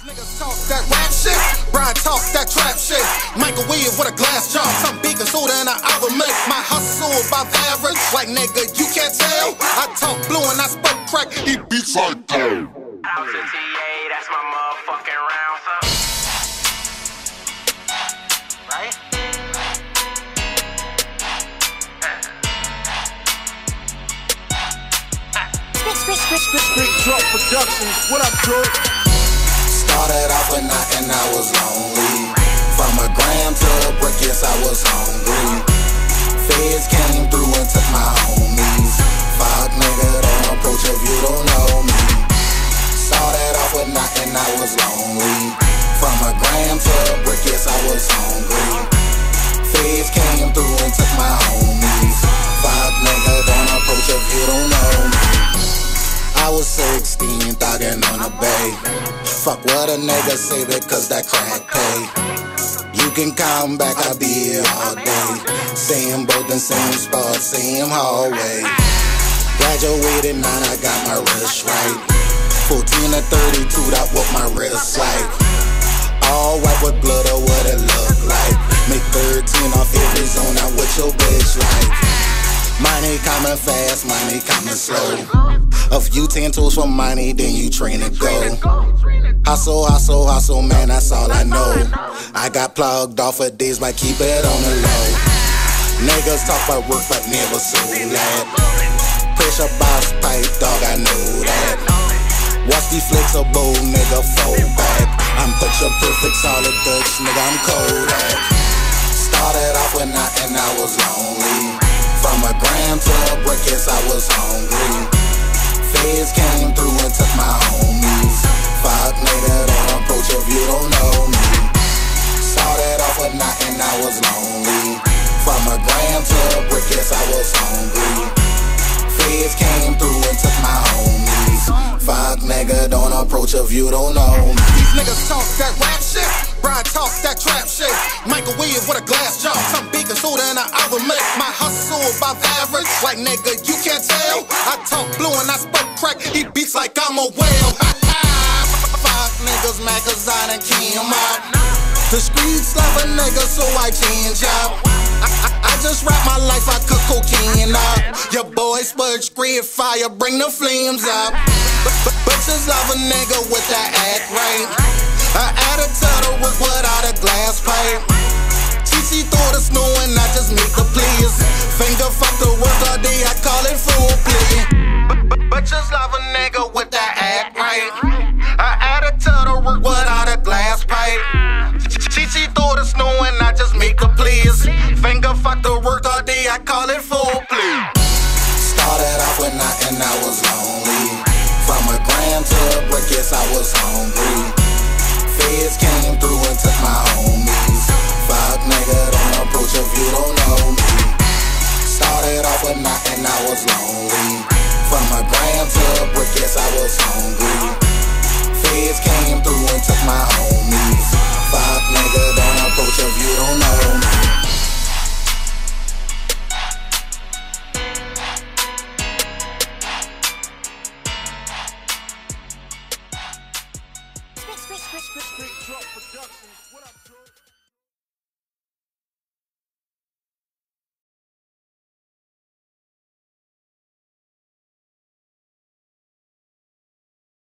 Niggas talk that rap shit, Brian talk that trap shit. Microwave with a glass jar, some baking soda and I oven mitt. My hustle above average, like nigga, you can't tell. I talk blue and I spoke crack, he beats like hell. House in TA, that's my motherfucking round, son. Right? Switch, switch, switch, switch, drop productions. What up, Drew? Off with nothing, I was lonely. From a gram to a brick, yes, I was hungry. Feds came through and took my homies. Fuck nigga, don't approach if you don't know me. Started off with nothing, I was lonely. From a gram to a brick, yes, I was hungry. Feds came through and took my homies. Was 16, thuggin' on a bay. Fuck what a nigga say because that crack pay. You can come back, I'll be here all day. Same boat and same spot, same hallway. Graduated, now I got my wrist right. 14 to 32, that what my wrist like. All white with blood or what it look like. Make 13 off every zone, out what your bitch like. Money coming fast, money coming slow. A few ten tools for money, then you train to go. Hustle, hustle, hustle, man, that's all I know. I got plugged off of days, but keep it on the low. Niggas talk about work, but never so that. Pressure boss pipe, dog, I know that. Watch these flexible, nigga, fold back. I'm your perfect solid Dutch, nigga, I'm cold. Started off with nothing, I was lonely. A gram a brick, yes, I was hungry feds came through and took my homies. Fuck nigga, don't approach if you don't know me. Started off with nothing, I was lonely. From a gram to a brick, yes, I was hungry. Feds came through and took my homies. Fuck nigga, don't approach if you don't know me. These niggas talk that rap shit. Brian talk that trap shit. Microwave with a glass jar. Some baking soda and an oven mitt. My hustle above average. Like nigga, you can't tell. I talk blue and I spoke crack. He beats like I'm a whale. Fuck niggas I done came out. The streets love a nigga, so I change up. I, I, I just rap my life, I cook cocaine up. Your boy spudge, scream fire, bring the flames up. Bitches love a nigga with that act right. I to without a glass pipe. TC throw the snow and I just make the please. Finger fuck the work all day, I call it full play. But just love a nigga with that act right. I add a to work without a glass pipe. TC throw the snow and I just make the please. Finger fuck the work all day, I call it full play. Started off with nothing, I was lonely. From a gram to a Off with nothing, I was lonely. From a gram to a brick, yes, I was hungry. Feds came through and took my homies. Fuck nigga, don't approach if you don't know me.